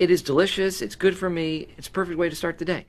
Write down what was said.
It is delicious. It's good for me. It's a perfect way to start the day.